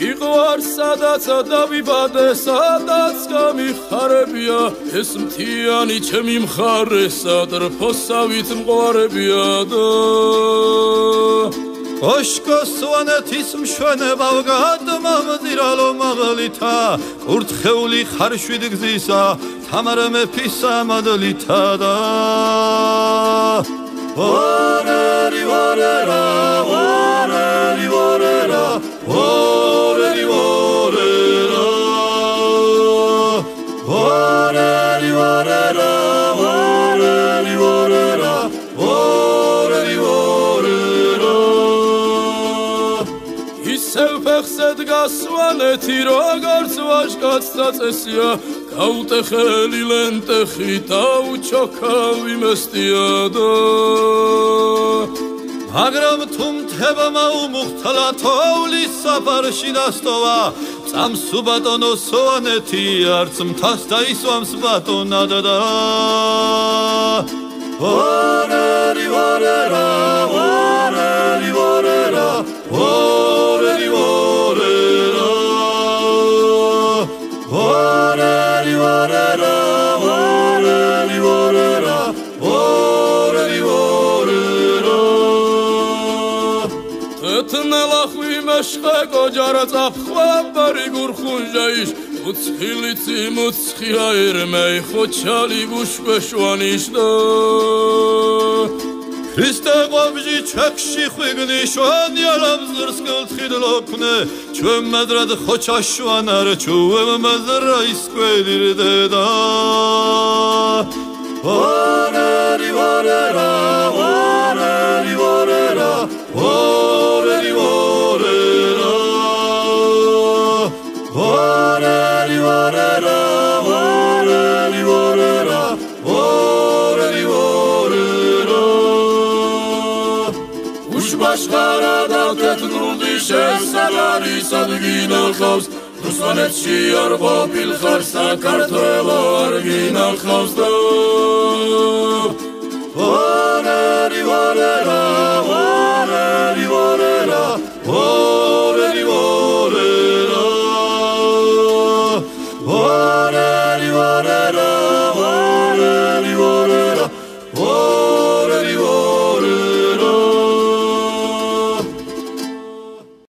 იყვარ სადაც დავიბადე სადაც გამიხარებია. ეს მთიანი ჩემი მხარე სადრფოსავით მყარებია და ოშკოსვანეთის მშვენება გადმამძირალო მაღლითა კურთხეული ხარშვიდ გზისა თამარ მეფისა მადლითა და ვარერი ვარერა ისევ ფეხზე დგას სვანეთი როგორც ვაჟკაცთა წესია გაუტეხელი ლენტეხი დაუჩოქავი მესტია და მაგრამ თუ მთება მაუმუხთლა თოვლის საფარში დასტოვა. წამსუ ბატონო სოანეთი არც მთას დაისვამს ბატონად და ვარერი თეთნელა ხვი მეშხე გოჯარა წაფხვაბარი გურხუნჟაიშ უცხილიცი მუცხია ერმეი ხოჩალი გუშკვეშვანიშდა ქრისტე ყვაბჟი ჩაქში ხვიგნი შვანი ალამზრს გელთხიდლოქნე ჩვენ მადრად ხოჩაშვანარ ჩვენ მადრა ისკვედირდე და უშბაშხარა და თეთრული შესაბარი სადგინახავს რუსონეთში არ ყოფილ ხარ საქართველო არ გინახავს და ვარერი ვარერა